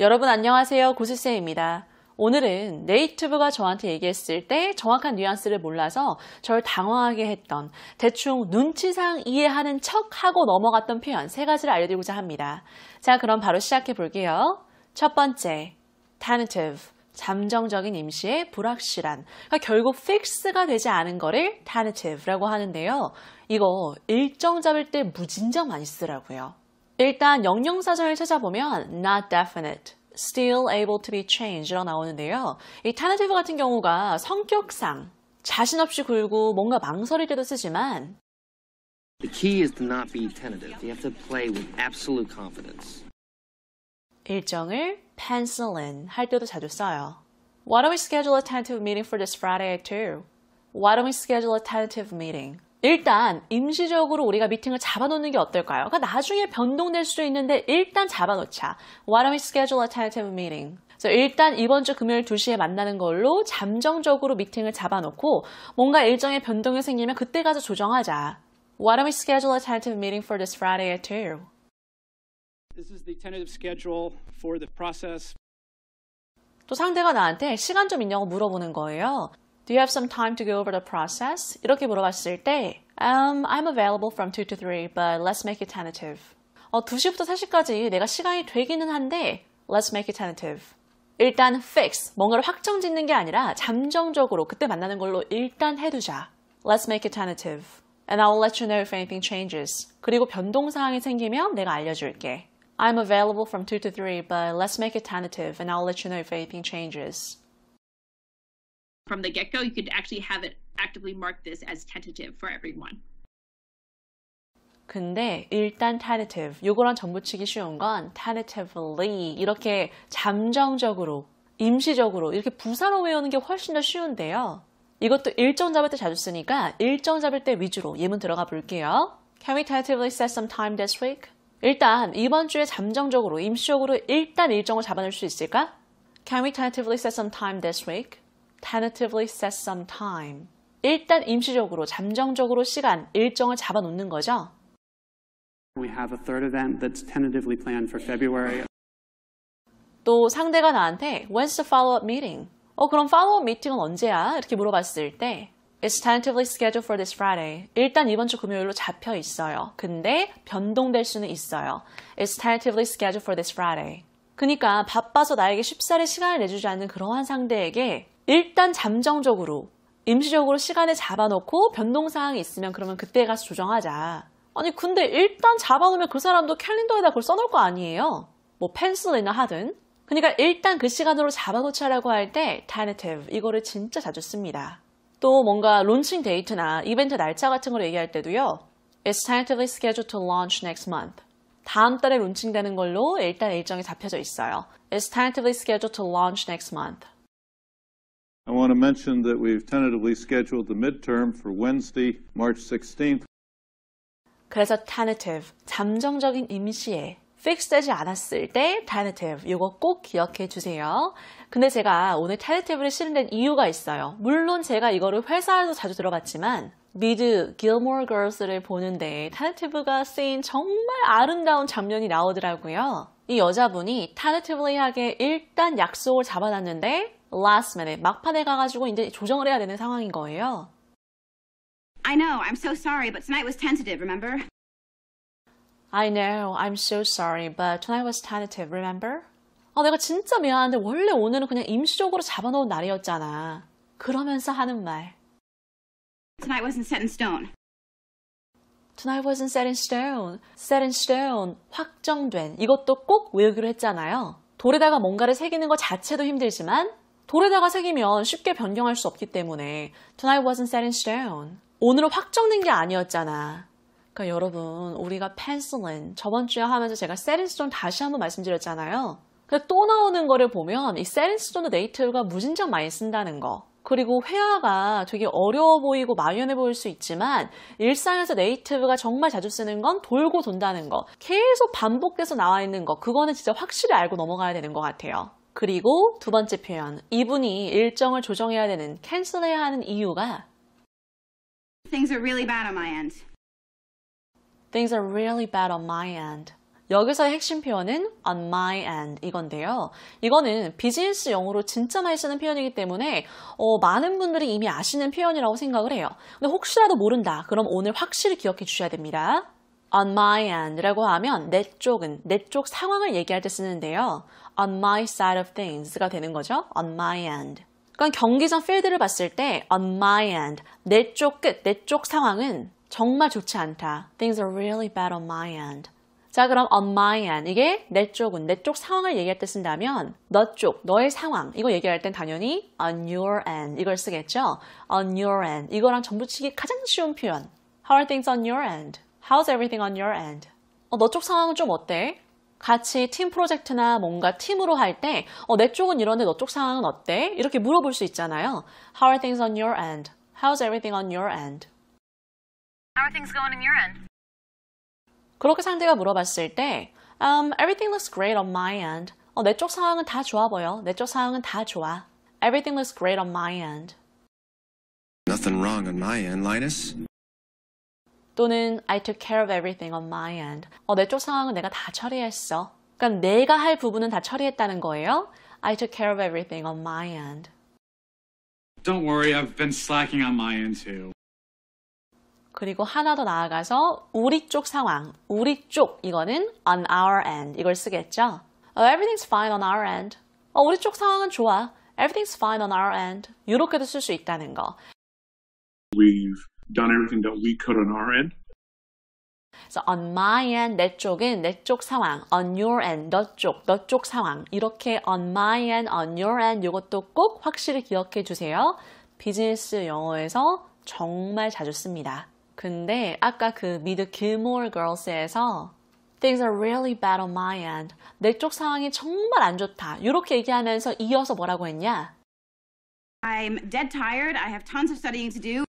여러분 안녕하세요. 고수쌤입니다. 오늘은 네이티브가 저한테 얘기했을 때 정확한 뉘앙스를 몰라서 절 당황하게 했던 대충 눈치상 이해하는 척 하고 넘어갔던 표현 세 가지를 알려드리고자 합니다. 자, 그럼 바로 시작해 볼게요. 첫 번째, tentative. 잠정적인 임시의 불확실한. 그러니까 결국 fix가 되지 않은 거를 tentative라고 하는데요. 이거 일정 잡을 때 무진장 많이 쓰라고요. 일단 영영사전을 찾아보면 not definite, still able to be changed라고 나오는데요. 이 tentative 같은 경우가 성격상 자신 없이 굴고 뭔가 망설일 때도 쓰지만 The key is to not be tentative. You have to play with absolute confidence. 일정을 pencil in 할 때도 자주 써요. Why don't we schedule a tentative meeting for this Friday at 2? Why don't we schedule a tentative meeting? 일단 임시적으로 우리가 미팅을 잡아놓는 게 어떨까요? 그러니까 나중에 변동될 수도 있는데 일단 잡아놓자. Why don't we schedule a tentative meeting? 그래서 일단 이번 주 금요일 2시에 만나는 걸로 잠정적으로 미팅을 잡아놓고 뭔가 일정에 변동이 생기면 그때 가서 조정하자. Why don't we schedule a tentative meeting for this Friday at 2? This is the tentative schedule for the process. 또 상대가 나한테 시간 좀 있냐고 물어보는 거예요. Do you have some time to go over the process? 이렇게 물어봤을 때 um, I'm available from 2 to 3, but let's make it tentative. 어, 2시부터 3시까지 내가 시간이 되기는 한데 let's make it tentative. 일단 fix, 뭔가를 확정 짓는 게 아니라 잠정적으로 그때 만나는 걸로 일단 해두자. Let's make it tentative. And I'll let you know if anything changes. 그리고 변동사항이 생기면 내가 알려줄게. I'm available from 2 to 3, but let's make it tentative and I'll let you know if anything changes. From the get go, you could actually have it actively mark this as tentative for everyone. 근데 일단 tentative, 요거랑 전부치기 쉬운 건 tentatively 이렇게 잠정적으로, 임시적으로 이렇게 부사로 외우는 게 훨씬 더 쉬운데요. 이것도 일정 잡을 때 자주 쓰니까 일정 잡을 때 위주로 예문 들어가 볼게요. Can we tentatively set some time this week? 일단 이번 주에 잠정적으로, 임시적으로 일단 일정을 잡아낼 수 있을까? Can we tentatively set some time this week? Tentatively set some time. 일단 임시적으로, 잠정적으로 시간, 일정을 잡아놓는 거죠. We have a third event that's tentatively planned for February. 또 상대가 나한테 When's the follow-up meeting? 어, 그럼 follow-up 미팅은 언제야? 이렇게 물어봤을 때 It's tentatively scheduled for this Friday. 일단 이번 주 금요일로 잡혀 있어요. 근데 변동될 수는 있어요. It's tentatively scheduled for this Friday. 그러니까 바빠서 나에게 쉽사리 시간을 내주지 않는 그러한 상대에게 일단 잠정적으로 임시적으로 시간을 잡아놓고 변동사항이 있으면 그러면 그때 가서 조정하자. 아니 근데 일단 잡아놓으면 그 사람도 캘린더에다 그걸 써놓을 거 아니에요. 뭐 펜슬이나 하든. 그러니까 일단 그 시간으로 잡아놓자라고 할 때 tentative 이거를 진짜 자주 씁니다. 또 뭔가 론칭 데이트나 이벤트 날짜 같은 걸 얘기할 때도요. It's tentatively scheduled to launch next month. 다음 달에 론칭되는 걸로 일단 일정이 잡혀져 있어요. It's tentatively scheduled to launch next month. I want to mention that we've tentatively scheduled the midterm for Wednesday, March 16th. 그래서 tentative, 잠정적인 임시에 fix 되지 않았을 때 tentative, 이거 꼭 기억해 주세요. 근데 제가 오늘 tentative를 실은 이유가 있어요. 물론 제가 이거를 회사에서 자주 들어봤지만 미드 Gilmore Girls를 보는데 tentative가 쓰인 정말 아름다운 장면이 나오더라고요. 이 여자분이 tentatively하게 일단 약속을 잡아놨는데 last minute 막판에 가가지고 이제 조정을 해야 되는 상황인 거예요. I know, I'm so sorry, but tonight was tentative, remember? I know, I'm so sorry, but tonight was tentative, remember? 아, 내가 진짜 미안한데 원래 오늘은 그냥 임시적으로 잡아놓은 날이었잖아. 그러면서 하는 말. Tonight wasn't set in stone. Tonight wasn't set in stone. Set in stone. 확정된. 이것도 꼭 외우기로 했잖아요. 돌에다가 뭔가를 새기는 것 자체도 힘들지만 돌에다가 새기면 쉽게 변경할 수 없기 때문에 Tonight wasn't set in stone. 오늘은 확정된 게 아니었잖아. 그러니까 여러분 우리가 pencilin 저번 주에 하면서 제가 set in stone 다시 한번 말씀드렸잖아요. 또 나오는 거를 보면 이 set in stone 네이티브가 무진장 많이 쓴다는 거. 그리고 회화가 되게 어려워 보이고 막연해 보일 수 있지만 일상에서 네이티브가 정말 자주 쓰는 건 돌고 돈다는 거. 계속 반복돼서 나와 있는 거. 그거는 진짜 확실히 알고 넘어가야 되는 것 같아요. 그리고 두 번째 표현. 이분이 일정을 조정해야 되는, 캔슬해야 하는 이유가 Things are really bad on my end. Things are really bad on my end. 여기서의 핵심 표현은 on my end 이건데요. 이거는 비즈니스 용어로 진짜 많이 쓰는 표현이기 때문에 어, 많은 분들이 이미 아시는 표현이라고 생각을 해요. 근데 혹시라도 모른다. 그럼 오늘 확실히 기억해 주셔야 됩니다. on my end라고 하면 내 쪽은 내 쪽 상황을 얘기할 때 쓰는데요. On my side of things가 되는 거죠. on my end. 그러니까 경기장 필드를 봤을 때 on my end 내 쪽 끝, 내 쪽 상황은 정말 좋지 않다. Things are really bad on my end. 자, 그럼 on my end. 이게 내 쪽은, 내 쪽 상황을 얘기할 때 쓴다면 너 쪽, 너의 상황. 이거 얘기할 땐 당연히 on your end. 이걸 쓰겠죠? on your end. 이거랑 전부치기 가장 쉬운 표현. How are things on your end? How's everything on your end? 어, 너 쪽 상황은 좀 어때? 같이 팀 프로젝트나 뭔가 팀으로 할 때, 어, 내 쪽은 이런데 너 쪽 상황은 어때? 이렇게 물어볼 수 있잖아요. How are things on your end? How's everything on your end? How are things going on your end? 그렇게 상대가 물어봤을 때, um, everything looks great on my end. 어, 내 쪽 상황은 다 좋아 보여. 내 쪽 상황은 다 좋아. Everything looks great on my end. Nothing wrong on my end, Linus. 또는 I took care of everything on my end. 어, 내 쪽 상황은 내가 다 처리했어. 그러니까 내가 할 부분은 다 처리했다는 거예요. I took care of everything on my end. Don't worry, I've been slacking on my end too. 그리고 하나 더 나아가서 우리 쪽 상황, 우리 쪽 이거는 on our end 이걸 쓰겠죠. Oh, everything's fine on our end. 어, 우리 쪽 상황은 좋아. Everything's fine on our end. 이렇게도 쓸 수 있다는 거. We've done everything that we could on our end. 그래서 on my end 내 쪽은 내 쪽 상황, on your end 너 쪽, 너 쪽 상황 이렇게 on my end, on your end 이것도 꼭 확실히 기억해 주세요. 비즈니스 영어에서 정말 자주 씁니다. 근데 아까 그 미드 길모어 걸스에서 Things are really bad on my end. 내 쪽 상황이 정말 안 좋다. 이렇게 얘기하면서 이어서 뭐라고 했냐? I'm dead tired. I have tons of studying to do.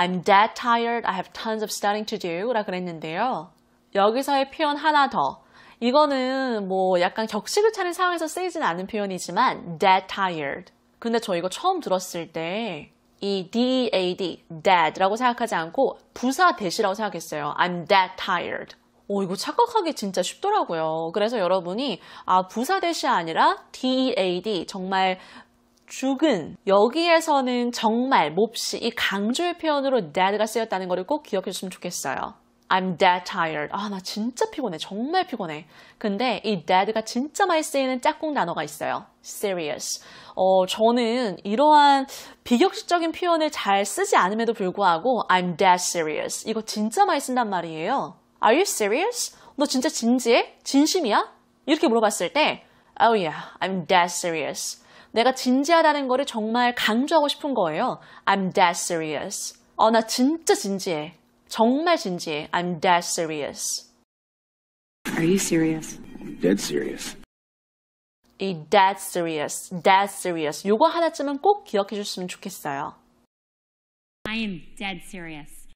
I'm dead tired. I have tons of studying to do. 라 그랬는데요. 여기서의 표현 하나 더. 이거는 뭐 약간 격식을 차린 상황에서 쓰이진 않은 표현이지만 dead tired. 근데 저 이거 처음 들었을 때 이 D-E-A-D, dead라고 생각하지 않고 부사 대시라고 생각했어요. I'm dead tired. 오, 이거 착각하기 진짜 쉽더라고요. 그래서 여러분이 아, 부사 대시 아니라 D-E-A-D 정말 죽은 여기에서는 정말 몹시 이 강조의 표현으로 dead가 쓰였다는 것을 꼭 기억해 주시면 좋겠어요. I'm dead tired. 아, 나 진짜 피곤해. 정말 피곤해. 근데 이 dead가 진짜 많이 쓰이는 짝꿍 단어가 있어요. serious. 어, 저는 이러한 비격식적인 표현을 잘 쓰지 않음에도 불구하고 I'm dead serious. 이거 진짜 많이 쓴단 말이에요. Are you serious? 너 진짜 진지해? 진심이야? 이렇게 물어봤을 때 Oh yeah, I'm dead serious. 내가 진지하다는 거를 정말 강조하고 싶은 거예요. I'm dead serious. 어, 나 진짜 진지해. 정말 진지해. I'm dead serious. Are you serious? Dead serious. 이 dead serious, dead serious. 요거 하나쯤은 꼭 기억해 주셨으면 좋겠어요. I am dead serious.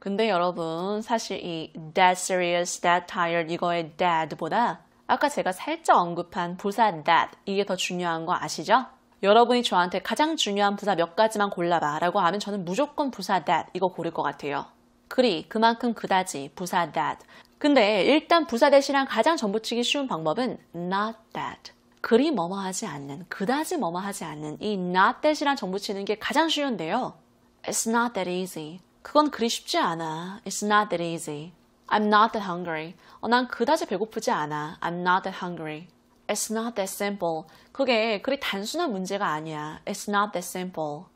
근데 여러분, 사실 이 dead serious, dead tired 이거의 dead보다 아까 제가 살짝 언급한 부사 that 이게 더 중요한 거 아시죠? 여러분이 저한테 가장 중요한 부사 몇 가지만 골라봐 라고 하면 저는 무조건 부사 that 이거 고를 것 같아요. 그리, 그만큼 그다지, 부사 that. 근데 일단 부사 that이랑 가장 전부치기 쉬운 방법은 not that. 그리 뭐뭐하지 않는, 그다지 뭐뭐하지 않는 이 not that이랑 전부치는 게 가장 쉬운데요. It's not that easy. 그건 그리 쉽지 않아. It's not that easy. I'm not that hungry. 어, 난 그다지 배고프지 않아. I'm not that hungry. It's not that simple. 그게 그리 단순한 문제가 아니야. It's not that simple.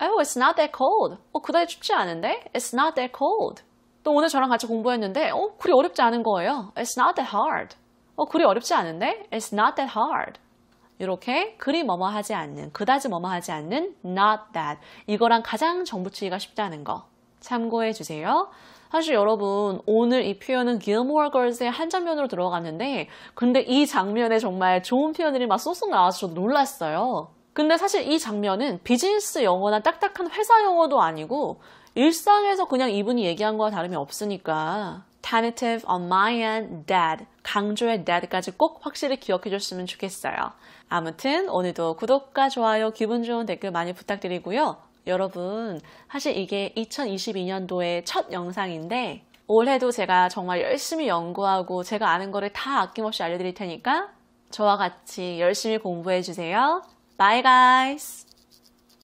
Oh, it's not that cold. 어, 그다지 춥지 않은데? It's not that cold. 또 오늘 저랑 같이 공부했는데, 어, 그리 어렵지 않은 거예요. It's not that hard. 어, 그리 어렵지 않은데? It's not that hard. 이렇게 그리 뭐뭐 하지 않는, 그다지 뭐뭐 하지 않는 not that. 이거랑 가장 정붙이기가 쉽다는 거. 참고해 주세요. 사실 여러분 오늘 이 표현은 Gilmore Girls의 한 장면으로 들어갔는데 근데 이 장면에 정말 좋은 표현들이 막 쏙쏙 나와서 저도 놀랐어요. 근데 사실 이 장면은 비즈니스 영어나 딱딱한 회사 영어도 아니고 일상에서 그냥 이분이 얘기한 거와 다름이 없으니까 tentative on my end, dad 강조의 dad까지 꼭 확실히 기억해 줬으면 좋겠어요. 아무튼 오늘도 구독과 좋아요, 기분 좋은 댓글 많이 부탁드리고요. 여러분, 사실 이게 2022년도의 첫 영상인데 올해도 제가 정말 열심히 연구하고 제가 아는 거를 다 아낌없이 알려드릴 테니까 저와 같이 열심히 공부해 주세요. Bye guys!